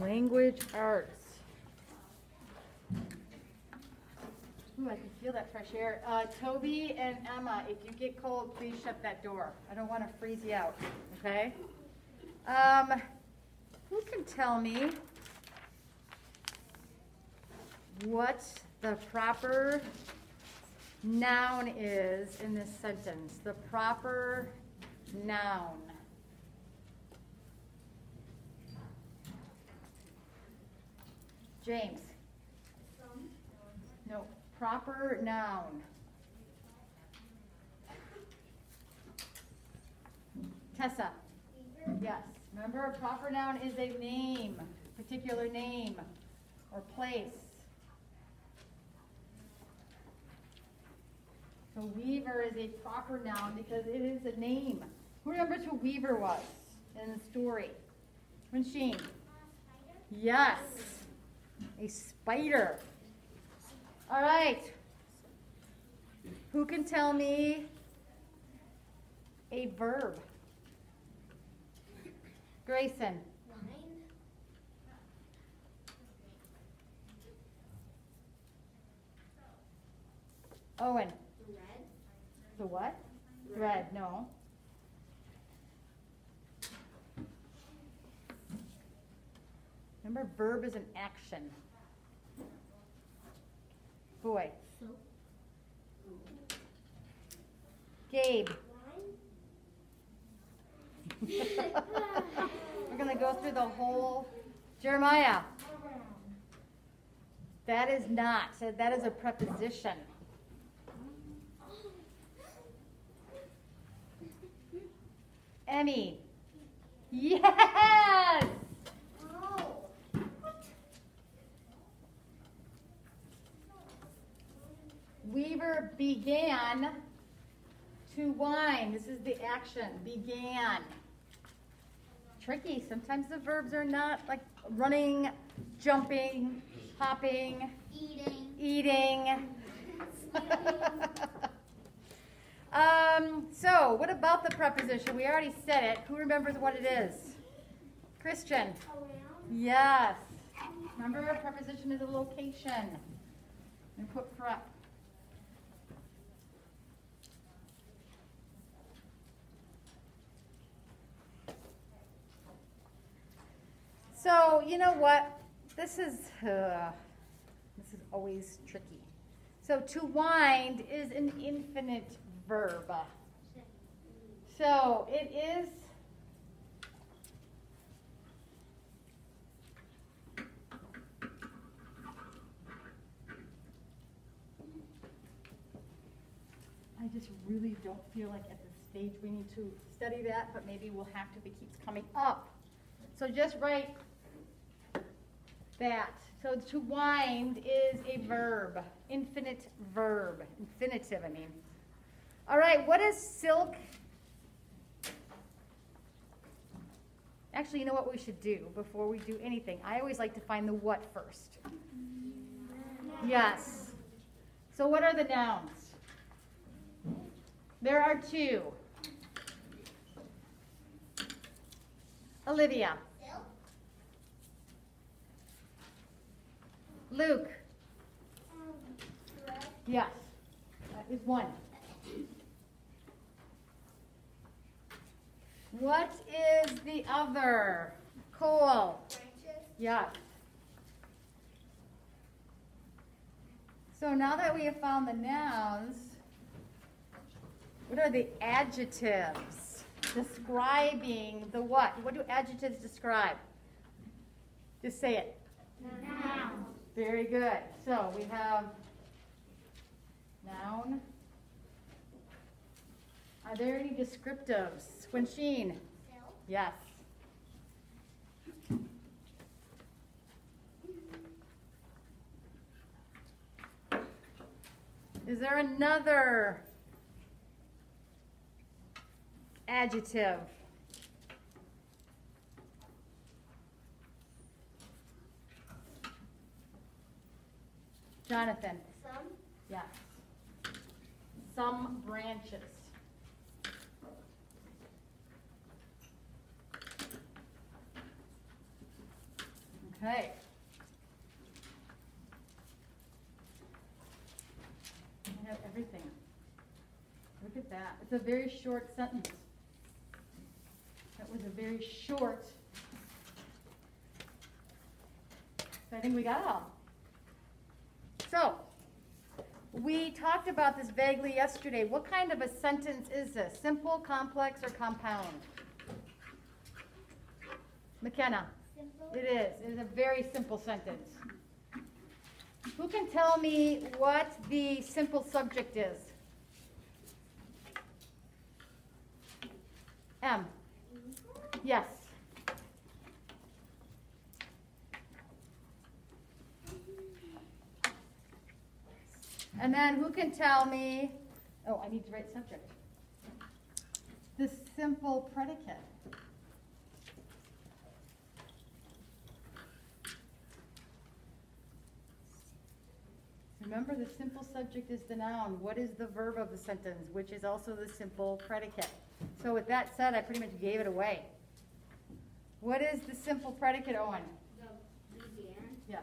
Language arts. Ooh, I can feel that fresh air. Uh, Toby and Emma, if you get cold, please shut that door. I don't want to freeze you out, okay? Um, who can tell me what the proper noun is in this sentence? The proper noun. James. No, proper noun. Tessa. Yes. Remember, a proper noun is a name, particular name or place. So Weaver is a proper noun because it is a name. Who remembers who Weaver was in the story? Machine. Yes. A spider. All right. Who can tell me a verb? Grayson. Owen. Red. The what? Thread, no. Remember, verb is an action. Boy. Gabe. We're gonna go through the whole, Jeremiah. That is not, that is a preposition. Emmy. Yes! Weaver began to whine. This is the action, began. Tricky, sometimes the verbs are not like running, jumping, hopping, Eating. eating. um, so, what about the preposition? We already said it. Who remembers what it is? Christian. Around. Yes. Remember, a preposition is a location. And put prep. So, you know what? This is, uh, this is always tricky. So, to wind is an infinite verb. So, it is I just really don't feel like at this stage we need to study that, but maybe we'll have to if it keeps coming up. So just write that. So to wind is a verb, infinite verb, infinitive, I mean. All right, what is silk? Actually, you know what we should do before we do anything? I always like to find the what first. Yes. So what are the nouns? There are two. Olivia. Luke. Yes. That is one. What is the other? Branches. Yes. So now that we have found the nouns, what are the adjectives describing the what? What do adjectives describe? Just say it. Very good. So we have noun. Are there any descriptives? Silk. Yes. Is there another adjective? Jonathan? Some. Yes. Some branches. Okay. I have everything. Look at that. It's a very short sentence. That was a very short. So I think we got it all. So, we talked about this vaguely yesterday. What kind of a sentence is this? Simple, complex, or compound? McKenna? Simple. It is. It is a very simple sentence. Who can tell me what the simple subject is? M. Yes. And then who can tell me, oh, I need to write subject. The simple predicate. Remember, the simple subject is the noun. What is the verb of the sentence, which is also the simple predicate? So with that said, I pretty much gave it away. What is the simple predicate, Owen? The began. Yes.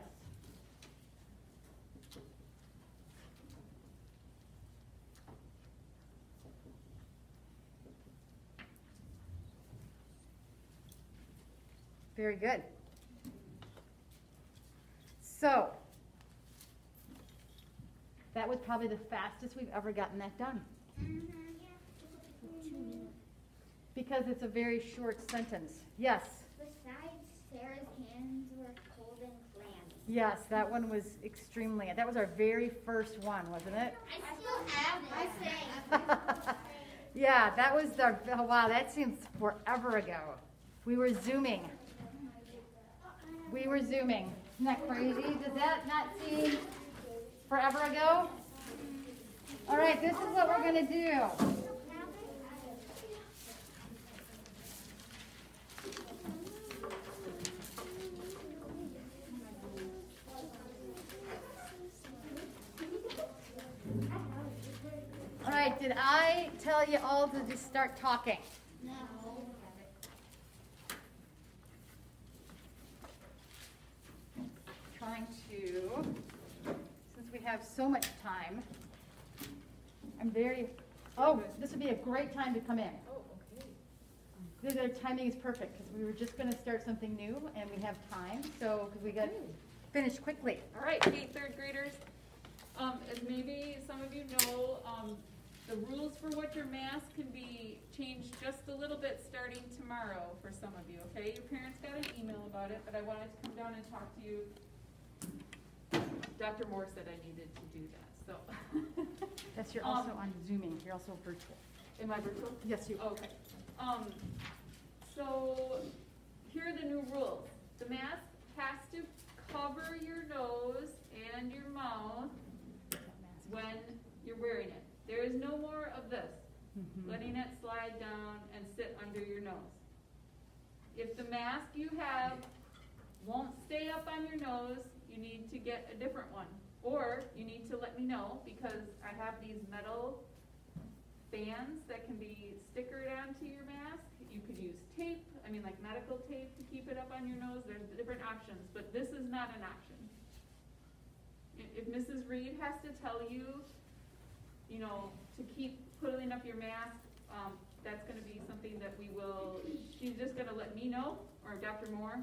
Very good. So, that was probably the fastest we've ever gotten that done. Because it's a very short sentence. Yes. Besides, Sarah's hands were cold and clammy. Yes, that one was extremely, that was our very first one, wasn't it? I still have it. I say. Yeah, that was the, oh, wow, that seems forever ago. We were zooming. We were zooming. Isn't that crazy? Does that not seem forever ago? All right, this is what we're gonna do. All right, did I tell you all to just start talking? No. Trying to, since we have so much time, I'm very, oh, this would be a great time to come in. Oh, okay. The the timing is perfect, because we were just gonna start something new, and we have time, so, because we got finish quickly. All right, hey, third graders. Um, as maybe some of you know, um, the rules for what your mask can be changed just a little bit starting tomorrow for some of you, okay? Your parents got an email about it, but I wanted to come down and talk to you. Dr. Moore said I needed to do that, so. That's, you're also Um, on Zooming, you're also virtual. Am I virtual? Yes, you, are. Okay, um, so, here are the new rules. The mask has to cover your nose and your mouth when you're wearing it. There is no more of this, Mhm. letting it slide down and sit under your nose. If the mask you have won't stay up on your nose, you need to get a different one. Or you need to let me know, because I have these metal bands that can be stickered onto your mask. You could use tape, I mean like medical tape to keep it up on your nose, there's different options, but this is not an option. If, Mrs. Read has to tell you, you know, to keep putting up your mask, um, that's gonna be something that we will, she's just gonna let me know, or Dr. Moore,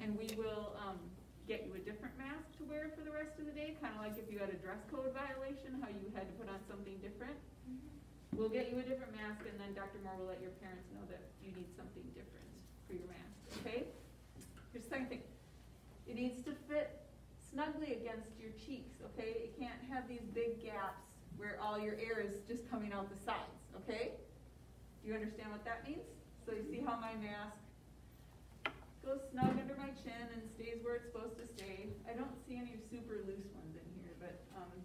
and we will, um, get you a different mask to wear for the rest of the day, kinda like if you had a dress code violation, how you had to put on something different. Mm-hmm. We'll get you a different mask, and then Dr. Moore will let your parents know that you need something different for your mask, okay? Here's the second thing, it needs to fit snugly against your cheeks, okay? It can't have these big gaps where all your air is just coming out the sides, okay? Do you understand what that means? So you see how my mask goes snug under my chin and stays where it's supposed to stay. I don't see any super loose ones in here, but, um,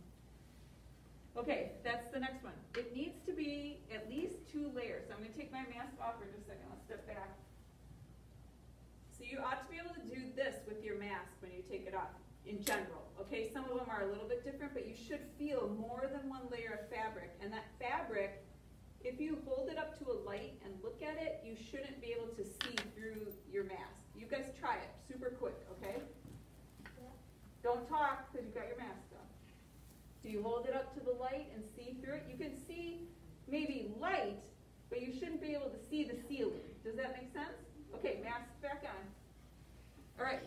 okay, that's the next one. It needs to be at least two layers. So I'm gonna take my mask off for just a second, let's step back. So you ought to be able to do this with your mask when you take it off, in general, okay? Some of them are a little bit different, but you should feel more than one layer of fabric. And that fabric, if you hold it up to a light and look at it, you shouldn't be able to see through your mask. You guys try it super quick, okay? Don't talk because you've got your mask on. Do you hold it up to the light and see through it? You can see maybe light, but you shouldn't be able to see the ceiling. Does that make sense? Okay, mask back on. All right.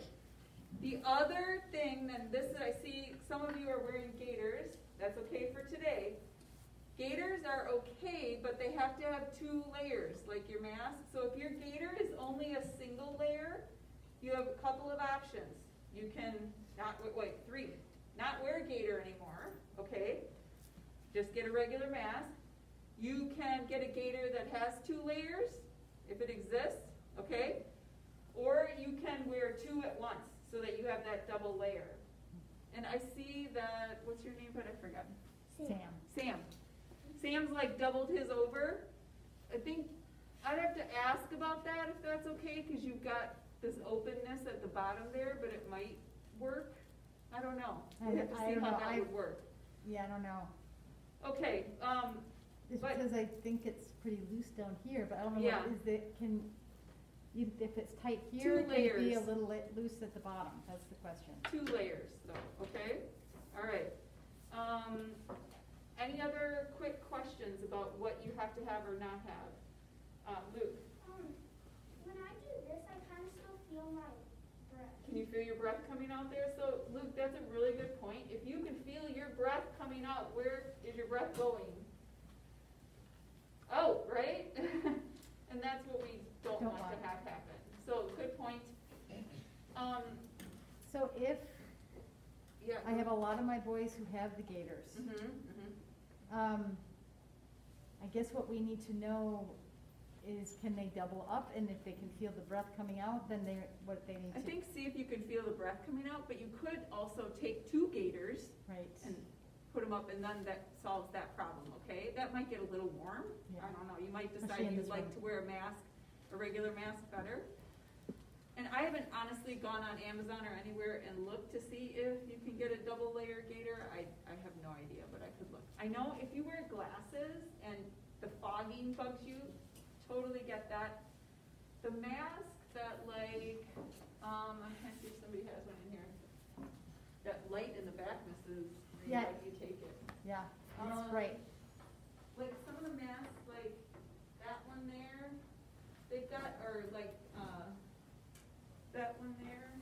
The other thing, then this is, I see some of you are wearing gaiters. That's okay for today. Gaiters are okay, but they have to have two layers, like your mask. So if your gaiter is only a single layer, you have a couple of options. You can not, wait, wait, three. Not wear a gaiter anymore, okay? Just get a regular mask. You can get a gaiter that has two layers, if it exists, okay? Or you can wear two at once, so that you have that double layer. And I see that, what's your name, but I forgot. Sam. Sam. Sam's like doubled his over. I think, I'd have to ask about that if that's okay, cause you've got this openness at the bottom there, but it might work. I don't know. I We have to I see don't how know. that I- would work. Yeah, I don't know. Okay, um, It's But- because I think it's pretty loose down here, but I don't know, Yeah. what is it, can, if it's tight here, Two it may be a layers. little li- loose at the bottom, that's the question. two layers though, okay? All right. Um, any other quick questions about what you have to have or not have? Uh, Luke, Um, when I do this, I kind of still feel my breath. can you feel your breath coming out there? So Luke, that's a really good point. If you can feel your breath coming out, where is your breath going? Oh, right? And that's what we don't Don't want want. to have happen. So, good point. Um, So if, yeah. I have a lot of my boys who have the gaiters, hmm hmm um, I guess what we need to know is can they double up, and if they can feel the breath coming out, then they, what they need to I to, think see if you can feel the breath coming out, but you could also take two gaiters right? and put them up and then that solves that problem, okay? That might get a little warm, Yeah. I don't know, you might decide you'd like room. to wear a mask, a regular mask better. And I haven't honestly gone on Amazon or anywhere and looked to see if you can get a double layer gaiter, I, I have no idea, but I could look. I know if you wear glasses and the fogging bugs you, totally get that. The mask that like, um, I can't see if somebody has one in here. That light in the back, Mrs. Read, Yeah. you take it? Yeah, Um, that's right. Like some of the masks, like that one there, they've got, or like, uh, that one there.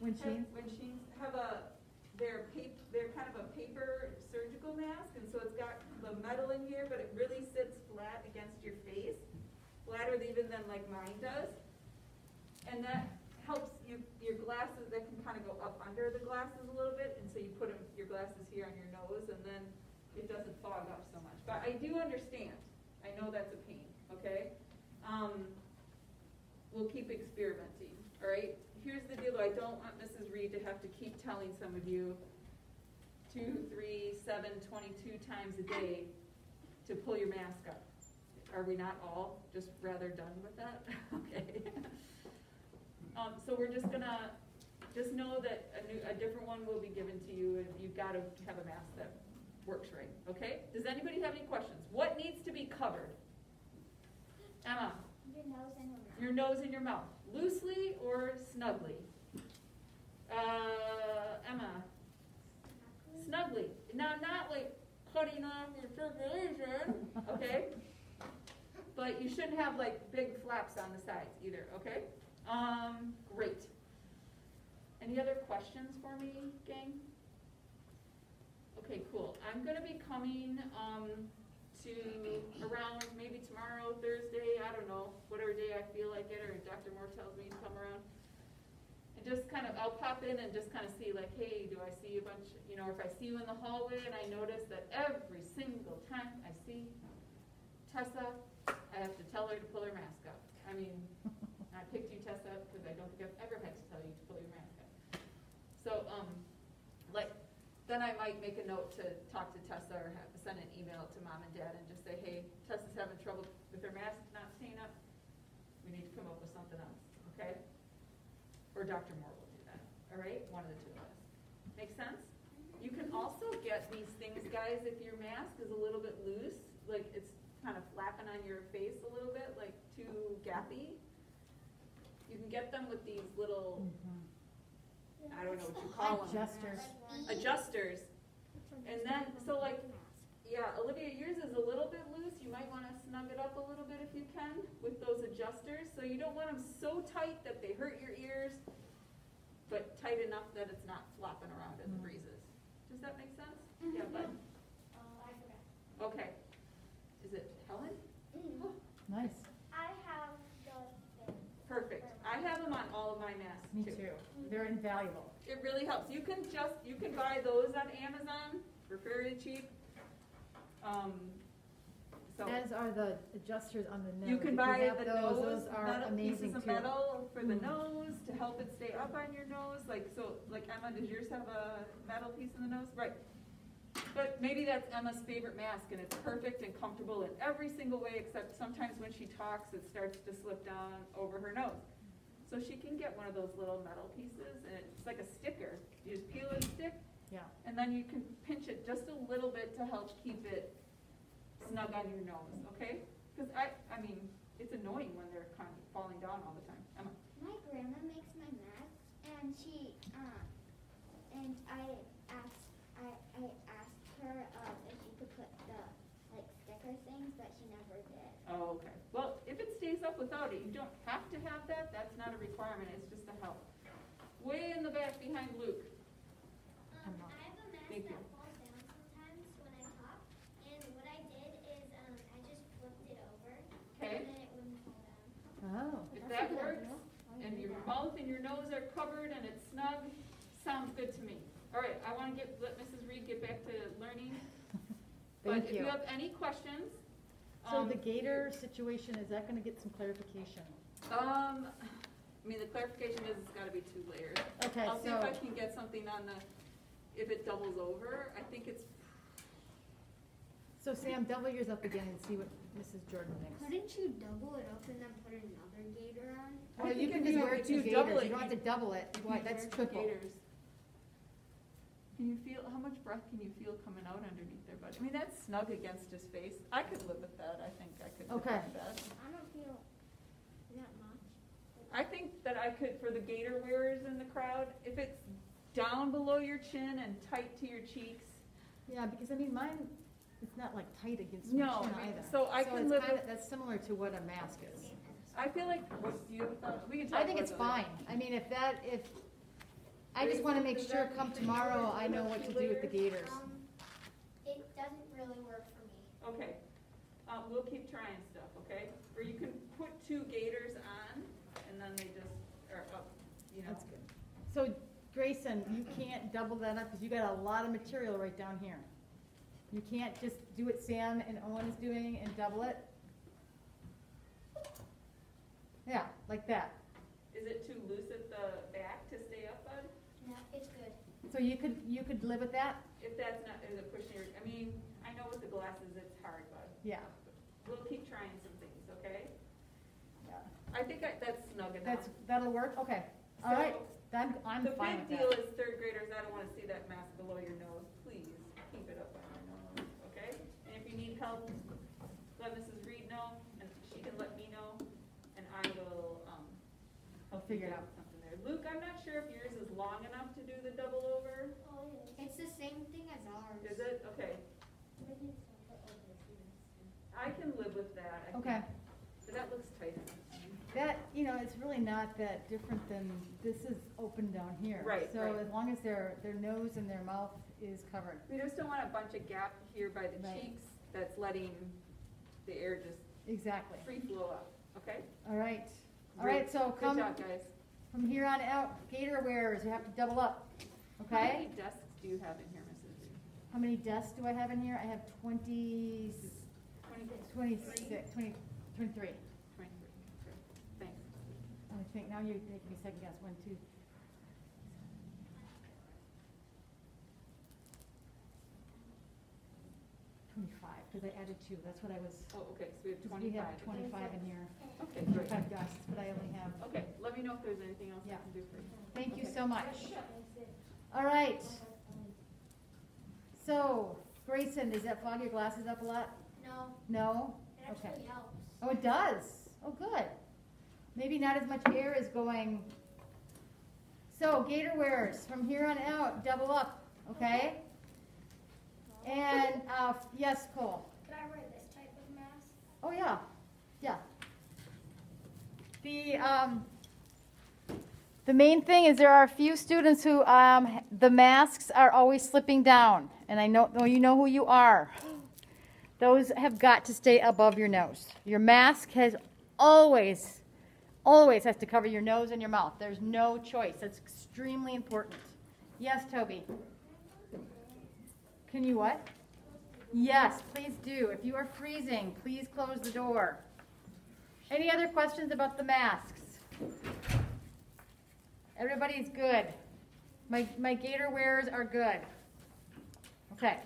When have- she, When she's, have a, they're pap, they're kind of a paper surgical mask, and so it's got the metal in here, but it really sits flat against your face, flatter even than like mine does. And that helps you, your glasses, that can kind of go up under the glasses a little bit, and so you put 'em- your glasses here on your nose, and then it doesn't fog up so much. But I do understand, I know that's a pain, okay? Um, we'll keep experimenting, all right? Here's the deal, though, I don't want Mrs. Read to have to keep telling some of you two, three, seven, twenty-two times a day to pull your mask up. Are we not all just rather done with that? Okay. Um, so we're just gonna, just know that a new, a different one will be given to you, and you've gotta have a mask that works right, okay? Does anybody have any questions? What needs to be covered? Emma? Your nose and your mouth. Your nose and your mouth, loosely or snugly? Uh, Emma, snugly. Now, not like cutting off your circulation, okay? But you shouldn't have like big flaps on the sides either, okay? Um, great. Any other questions for me, gang? Okay, cool. I'm gonna be coming, um, to around maybe tomorrow, Thursday, I don't know, whatever day I feel like it, or Dr. Moore tells me to come around. And just kind of, I'll pop in and just kind of see like, hey, do I see a bunch, you know, if I see you in the hallway and I notice that every single time I see Tessa, I have to tell her to pull her mask up. I mean, picked you, Tessa, because I don't think I've ever had to tell you to pull your mask up. So, um, like, then I might make a note to talk to Tessa or have, send an email to mom and dad and just say, hey, Tessa's having trouble with her mask not staying up. We need to come up with something else, okay? Or Dr. Moore will do that, all right? One of the two of us. Make sense? You can also get these things, guys, if your mask is a little bit loose, like it's kind of flapping on your face a little bit, like too gappy. Get them with these little, Mhm. I don't know what you call them, Adjusters. Adjusters. And then, so like, yeah, Olivia, yours is a little bit loose, you might wanna snug it up a little bit if you can with those adjusters, so you don't want them so tight that they hurt your ears, but tight enough that it's not flopping around in the Mhm. breezes. Does that make sense? Mhm. Yeah, but, Oh, okay. Is it Helen? Mm. Nice. I have the thing. Perfect. I have them on all of my masks Me too. too. They're invaluable. It really helps. You can just, you can buy those on Amazon for fairly cheap. Um, so. As are the adjusters on the nose. You can If buy have the those, nose, Those are metal, amazing pieces of too. metal for the Mm. nose to help it stay up on your nose, like, so, like Emma, does yours have a metal piece in the nose? Right. But maybe that's Emma's favorite mask and it's perfect and comfortable in every single way except sometimes when she talks, it starts to slip down over her nose. So she can get one of those little metal pieces and it's like a sticker. You just peel it and stick Yeah. and then you can pinch it just a little bit to help keep it snug on your nose, okay? Because I, I mean, it's annoying when they're kind of falling down all the time. Emma? My grandma makes my mask, and she, um, and I asked, I, I asked her, um, if she could put the, like, sticker things, but she never did. Oh, okay. Well, stays up without it, you don't have to have that. That's not a requirement. It's just a help. Way in the back behind Luke. Um, I have a mask Thank you. falls down sometimes when I talk, and what I did is, um, I just flipped it over, Okay. and then it wouldn't fall down. Oh. If that works, and your that. mouth and your nose are covered and it's snug, sounds good to me. All right, I want to get, let Mrs. Read get back to learning. But Thank if you you. have any questions, So um, the gaiter situation, is that gonna get some clarification? Um, I mean, the clarification is it's gotta be two layers. Okay, I'll see if so, I can get something on the, if it doubles over, I think it's, so Sam, double yours up again and see what Mrs. Jordan thinks. Couldn't you double it up and then put another gaiter on? I Well, you think can if just you- wear if two you double gaiters, it, you don't have you- to double it, why, that's Gaiter- triple. gaiters. Can you feel, how much breath can you feel coming out underneath their? I mean, that's snug against his face. I could live with that, I think I could live Okay. with that. I don't feel that much. I think that I could, for the gaiter wearers in the crowd, if it's down below your chin and tight to your cheeks, Yeah, because I mean, mine, it's not like tight against my No, chin I mean, either. so I can it's live kinda- with- That's similar to what a mask is. I feel like, what, do you thought? We can talk I think about it's that. fine, I mean, if that, if, I just wanna make sure come tomorrow, I know what to do with the gaiters. Um, it doesn't really work for me. Okay, um, we'll keep trying stuff, okay? Or you can put two gaiters on, and then they just are up, you know? That's good. So Grayson, you can't double that up, cause you got a lot of material right down here. You can't just do what Sam and Owen is doing and double it. Yeah, like that. Is it too loose at the back to stay up, bud? No, it's good. So you could, you could live with that? If that's not, is it pushing your, I mean, I know with the glasses, it's hard, bud. Yeah. We'll keep trying some things, okay? Yeah. I think I, that's snug enough. That's, that'll work, okay, all right, I'm, I'm The fine big with deal that. is third graders, I don't wanna see that mask below your nose, please, keep it up on your nose, okay? And if you need help, let Mrs. Read know, and she can let me know, and I will, um, I'll help you figure it get out. something there. Luke, I'm not sure if yours is long Okay. So that looks tight. That, you know, it's really not that different than, this is open down here. Right, So as long as their, their nose and their mouth is covered. We just don't want a bunch of gap here by the cheeks that's letting the air just Exactly. free flow up, okay? All right. All right. So come. so Good job, guys. from here on out, gaiter wearers, you have to double up, Okay. How many desks do you have in here, Mrs. How many desks do I have in here? I have twenty-six. 26, 23. 23. Thanks. I think now you're making me second guess. One, two. Twenty-five, because I added two. That's what I was. Oh, okay, so we twenty-five. We have twenty-five in here. Okay, great. Twenty-five guests, but I only have. Okay, let me know if there's anything else I Yeah. can do for you. Thank you so much. Oh, All right. So, Grayson, does that fog your glasses up a lot? No, No? it Okay. helps. Oh, it does? Oh, good. Maybe not as much air is going. So gaiter wearers, from here on out, double up, okay? And, uh, yes, Cole? Can I wear this type of mask? Oh, yeah, yeah. The, um, the main thing is there are a few students who, um, the masks are always slipping down. And I know, oh, you know who you are. Those have got to stay above your nose. Your mask has always, always has to cover your nose and your mouth. There's no choice. That's extremely important. Yes, Toby? Can you what? Yes, please do. If you are freezing, please close the door. Any other questions about the masks? Everybody's good. My, my gaiter wearers are good. Okay.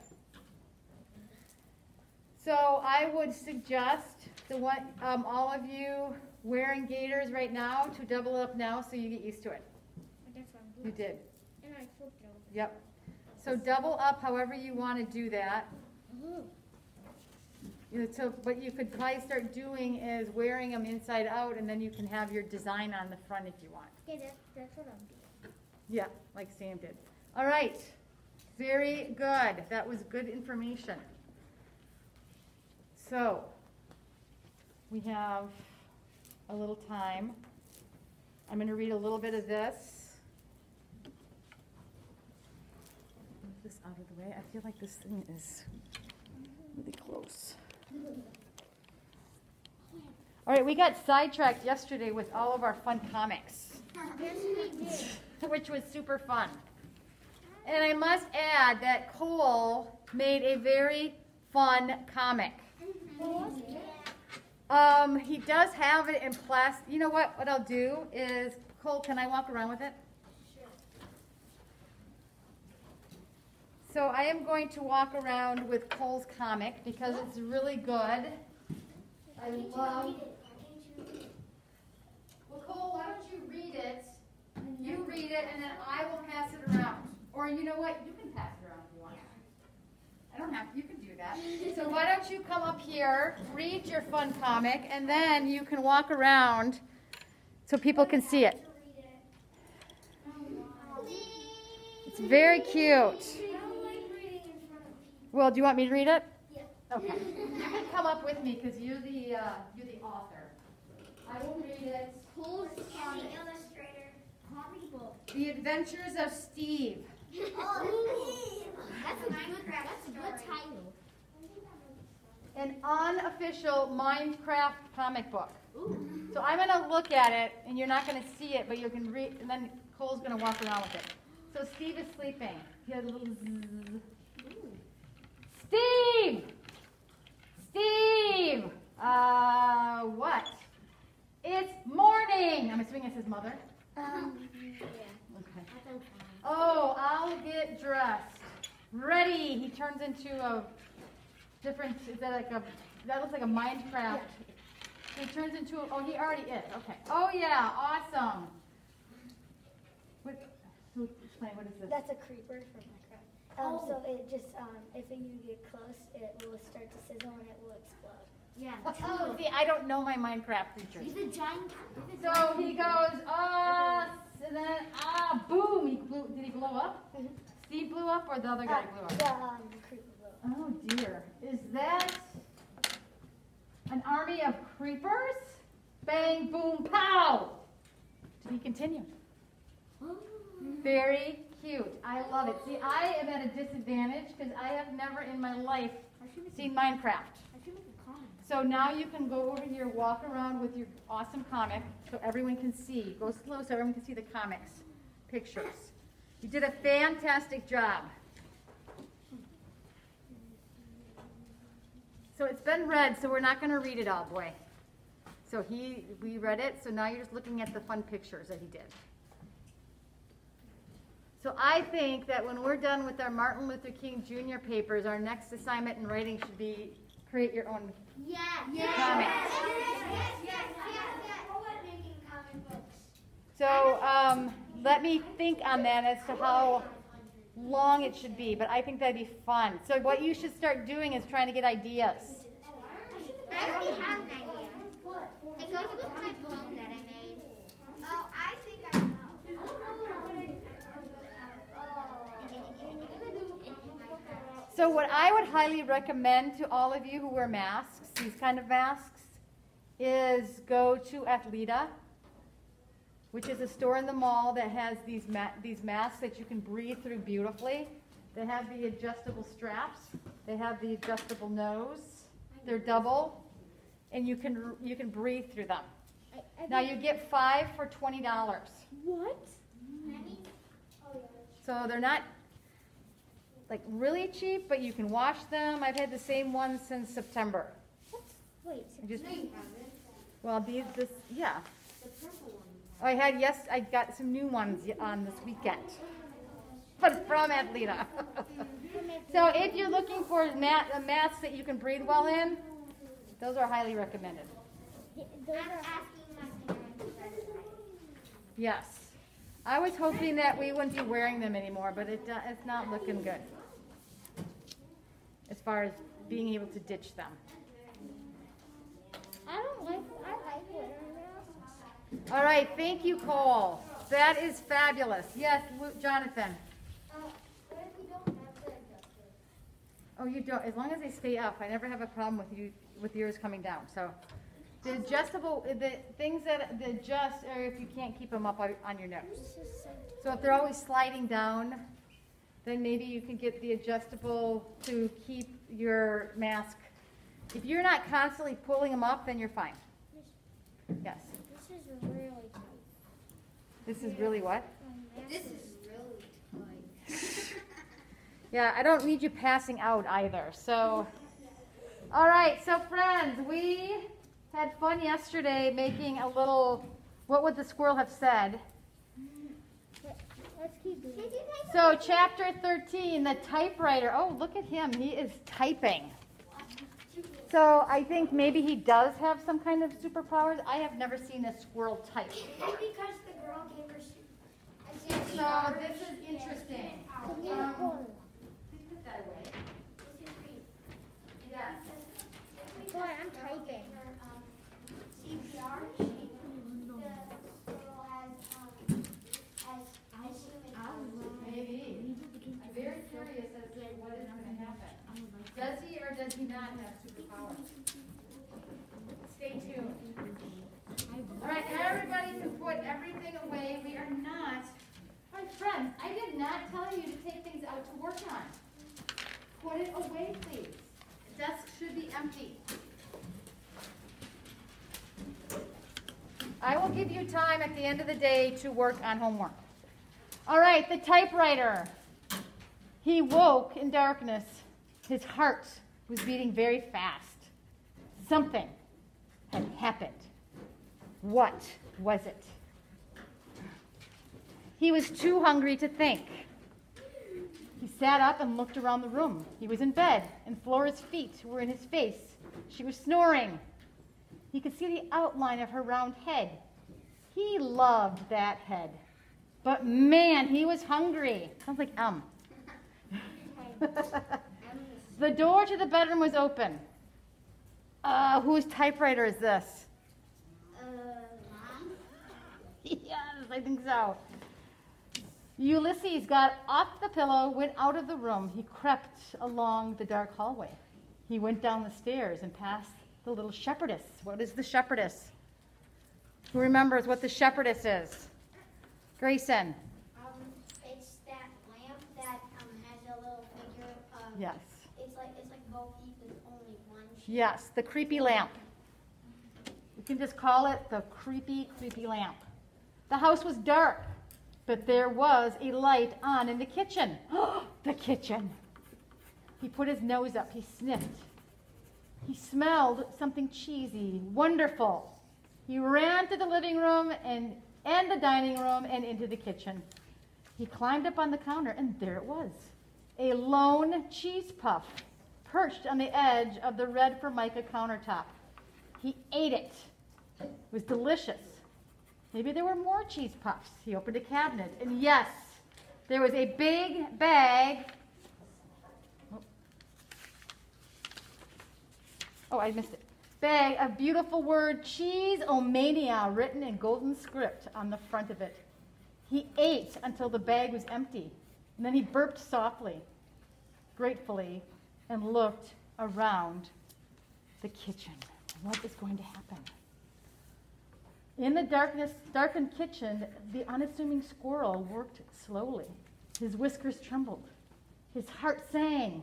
So I would suggest the one, um, all of you wearing gaiters right now to double up now so you get used to it. I guess I'm You did. And I flipped over. Yep. So double up however you want to do that. You know, so what you could probably start doing is wearing them inside out and then you can have your design on the front if you want. Yeah, that, that's what I'm doing. Yeah, like Sam did. All right. Very good. That was good information. So, we have a little time. I'm going to read a little bit of this. Move this out of the way. I feel like this thing is really close. All right, we got sidetracked yesterday with all of our fun comics which was super fun. And I must add that Cole made a very fun comic. Um, he does have it in plastic. You know what? What I'll do is, Cole, can I walk around with it? Sure. So I am going to walk around with Cole's comic because it's really good. I love. Well, Cole, why don't you read it? You read it, and then I will pass it around. Or you know what? You can pass it around if you want. I don't have. You can do that. So why don't you come up here, read your fun comic, and then you can walk around so people can see it. It's very cute. Well, do you want me to read it? Okay. You can come up with me because you're the uh, you're the author. I will read it. Who's the illustrator? Comic book. The Adventures of Steve. Oh, That's a good, that's a good title. An unofficial Minecraft comic book. So I'm gonna look at it, and you're not gonna see it, but you can read, and then Cole's gonna walk around with it. So Steve is sleeping. He has a little zzz. Steve! Steve! Uh, what? It's morning! I'm assuming it's his mother. Um, yeah. Okay. Oh, I'll get dressed. Ready. He turns into a different, is that like a, that looks like a Minecraft. He turns into, a, oh, he already is. Okay. Oh, yeah. Awesome. What, explain, what is this? That's a creeper from Minecraft. Um, Oh. So it just, um, if you get close, it will start to sizzle and it will explode. Yeah. Oh, see, I don't know my Minecraft creatures. He's a giant. He's a So giant he goes, ah, and then, ah, boom. He blew, did he blow up? Mhm. Steve blew up or the other guy blew Uh, up? the um, creeper will. Oh dear. Is that an army of creepers? Bang, boom, pow! To be continued. Very cute. I love it. See, I am at a disadvantage because I have never in my life I should make, seen Minecraft. I should make a comic. So now you can go over here, walk around with your awesome comic so everyone can see. Go slow so everyone can see the comics, pictures. You did a fantastic job. So it's been read, so we're not going to read it all, boy. So he, we read it, so now you're just looking at the fun pictures that he did. So I think that when we're done with our Martin Luther King Jr. papers, our next assignment in writing should be create your own Yes. Yes. Comic. Yes. Yes. Yes. Yes. Yes. making comic books. So um, let me think on that as to how long it should be, but I think that'd be fun. So what you should start doing is trying to get ideas. I already have an idea. It goes with my poem that I made. Oh, I think I know. So what I would highly recommend to all of you who wear masks, these kind of masks, is go to Athleta, which is a store in the mall that has these ma- these masks that you can breathe through beautifully. They have the adjustable straps. They have the adjustable nose. They're double, and you can you can breathe through them. I, I Now you get five for twenty dollars. What? Nanny? Oh, yeah. So they're not like really cheap, but you can wash them. I've had the same ones since September. What? Wait, I just, no, you haven't. well, these, this, yeah. The purple one. Oh, I had, yes, I got some new ones on this weekend. But from Athleta. So if you're looking for mat, mats that you can breathe well in, those are highly recommended. Yes. I was hoping that we wouldn't be wearing them anymore, but it, do- it's not looking good. As far as being able to ditch them. I don't like. I like wearing masks. All right, thank you, Cole. That is fabulous. Yes, Jonathan. Oh, you don't, as long as they stay up, I never have a problem with you, with yours coming down, so. The adjustable, the things that, the adjust are if you can't keep them up on on your nose. So if they're always sliding down, then maybe you can get the adjustable to keep your mask. If you're not constantly pulling them up, then you're fine. Yes. This is really tight. This is really what? This is really tight. Yeah, I don't need you passing out either. So, all right. So, friends, we had fun yesterday making a little. What would the squirrel have said? Let's keep doing it. So, chapter 13, the typewriter. Oh, look at him. He is typing. So, I think maybe he does have some kind of superpowers. I have never seen a squirrel type. Because the girl gave her. So, this is interesting. Um, put that away. Yes. Boy, I'm typing. CPR, she, the girl has, um, has, has human Maybe. I'm very curious as to what is going to happen. Does he or does he not have superpowers? Stay tuned. All right, everybody can put everything away. We are not, my friends, I did not tell you to take things out to work on. Put it away, please. The desk should be empty. I will give you time at the end of the day to work on homework. All right, the typewriter. He woke in darkness. His heart was beating very fast. Something had happened. What was it? He was too hungry to think. He sat up and looked around the room. He was in bed, and Flora's feet were in his face. She was snoring. He could see the outline of her round head. He loved that head. But man, he was hungry. Sounds like um. the door to the bedroom was open. Uh, whose typewriter is this? Uh, yes, I think so. Ulysses got off the pillow, went out of the room. He crept along the dark hallway. He went down the stairs and past the little shepherdess. What is the shepherdess? Who remembers what the shepherdess is? Grayson. Um, it's that lamp that, um, has a little figure of. Yes. It's like, it's like Bo Peep with only one sheep. Yes, the creepy lamp. We can just call it the creepy, creepy lamp. The house was dark, but there was a light on in the kitchen. the kitchen. He put his nose up, he sniffed. He smelled something cheesy, wonderful. He ran to the living room and, and the dining room and into the kitchen. He climbed up on the counter, and there it was a lone cheese puff perched on the edge of the red formica countertop. He ate it. It was delicious. Maybe there were more cheese puffs. He opened a cabinet, and yes, there was a big bag. Oh, I missed it. Bag of beautiful word cheese omania written in golden script on the front of it. He ate until the bag was empty, and then he burped softly. gratefully and looked around the kitchen. What is going to happen? In the darkness, darkened kitchen, the unassuming squirrel worked slowly. His whiskers trembled. His heart sang.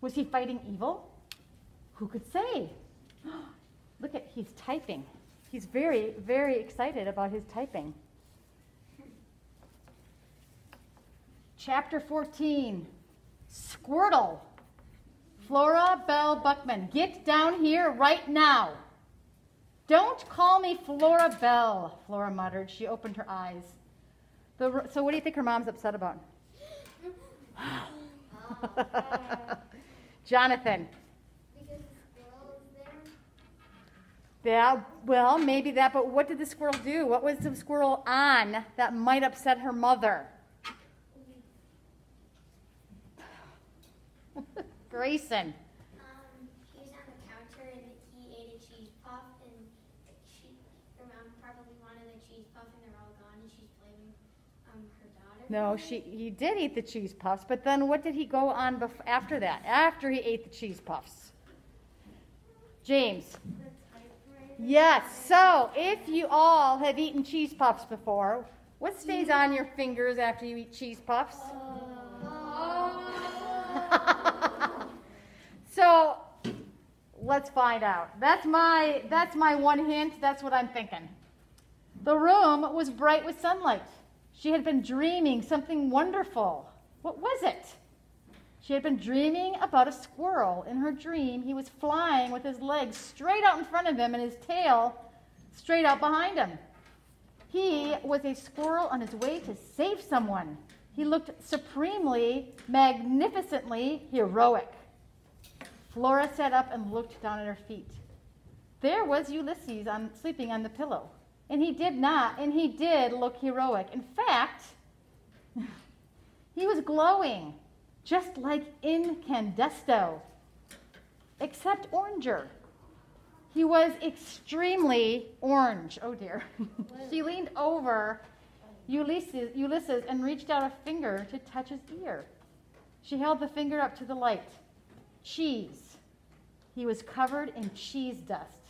Was he fighting evil? Who could say? Look at, he's typing. He's very, very excited about his typing. Chapter 14 Squirtle. Flora Belle Buckman, get down here right now. Don't call me Flora Belle, Flora muttered. She opened her eyes. The, so, what do you think her mom's upset about? Jonathan. Yeah, well, maybe that, but what did the squirrel do? What was the squirrel on that might upset her mother? Grayson. Um, he was on the counter and he ate a cheese puff and she, her mom probably wanted a cheese puff and they're all gone and she's blaming um, her daughter. No, she he did eat the cheese puffs, but then what did he go on bef- after that? After he ate the cheese puffs. James. Yes. So, if you all have eaten cheese puffs before, what stays on your fingers after you eat cheese puffs? so, let's find out. That's my that's my one hint. That's what I'm thinking. The room was bright with sunlight. She had been dreaming something wonderful. What was it? She had been dreaming about a squirrel. In her dream, he was flying with his legs straight out in front of him and his tail straight out behind him. He was a squirrel on his way to save someone. He looked supremely, magnificently heroic. Flora sat up and looked down at her feet. There was Ulysses on, sleeping on the pillow. And he did not, and he did look heroic. In fact, he was glowing, just like incandesto, except oranger. He was extremely orange. Oh dear. she leaned over Ulysses, Ulysses and reached out a finger to touch his ear. She held the finger up to the light. Cheese. He was covered in cheese dust.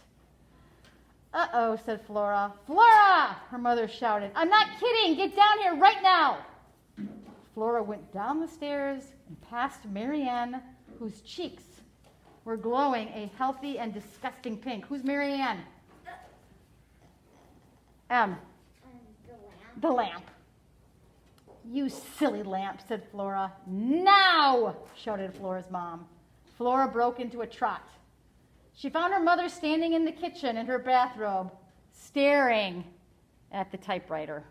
Uh oh, said Flora. Flora! Her mother shouted. I'm not kidding. Get down here right now. Flora went down the stairs and past Mary Ann, whose cheeks were glowing a healthy and disgusting pink. Who's Mary Ann? M. The lamp. The lamp. You silly lamp, said Flora. Now! shouted Flora's mom. Flora broke into a trot. She found her mother standing in the kitchen in her bathrobe, staring at the typewriter.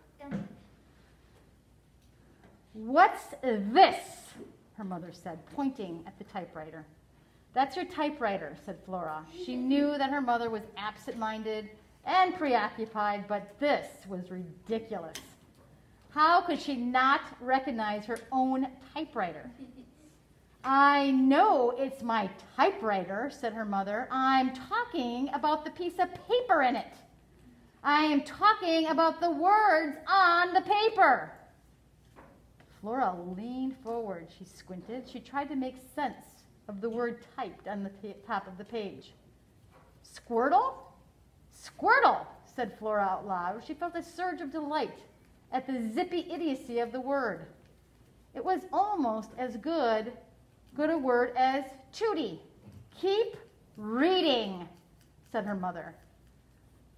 What's this? Her mother said, pointing at the typewriter. That's your typewriter, said Flora. She knew that her mother was absent minded and preoccupied, but this was ridiculous. How could she not recognize her own typewriter? I know it's my typewriter, said her mother. I'm talking about the piece of paper in it. I am talking about the words on the paper. Flora leaned forward. She squinted. She tried to make sense of the word typed on the top of the page. Squirtle? Squirtle, said Flora out loud. She felt a surge of delight at the zippy idiocy of the word. It was almost as good, good a word as Tootie. Keep reading, said her mother.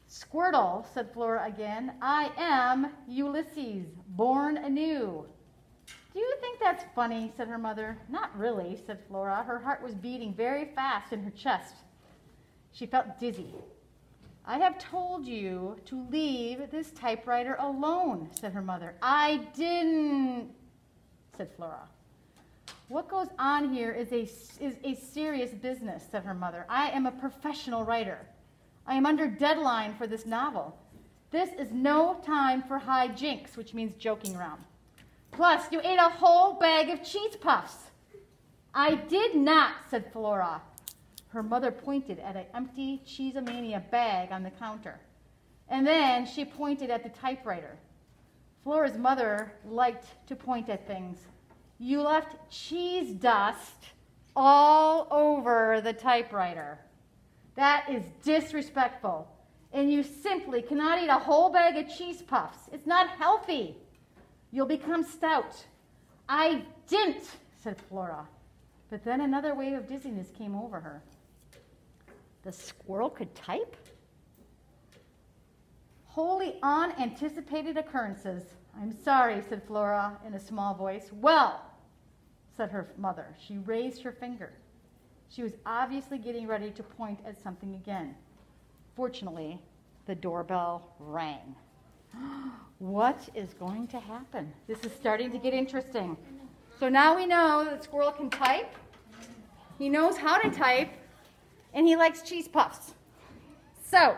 Squirtle, said Flora again. I am Ulysses, born anew. Do you think that's funny? said her mother. Not really, said Flora. Her heart was beating very fast in her chest. She felt dizzy. I have told you to leave this typewriter alone, said her mother. I didn't, said Flora. What goes on here is a, is a serious business, said her mother. I am a professional writer. I am under deadline for this novel. This is no time for high jinks, which means joking around. Plus, you ate a whole bag of cheese puffs. I did not, said Flora. Her mother pointed at an empty Cheesemania bag on the counter. And then she pointed at the typewriter. Flora's mother liked to point at things. You left cheese dust all over the typewriter. That is disrespectful. And you simply cannot eat a whole bag of cheese puffs. It's not healthy. You'll become stout. I didn't, said Flora. But then another wave of dizziness came over her. The squirrel could type? Wholly unanticipated occurrences. I'm sorry, said Flora in a small voice. Well, said her mother. She raised her finger. She was obviously getting ready to point at something again. Fortunately, the doorbell rang. what is going to happen? This is starting to get interesting. So now we know that Squirrel can type, he knows how to type, and he likes cheese puffs. So,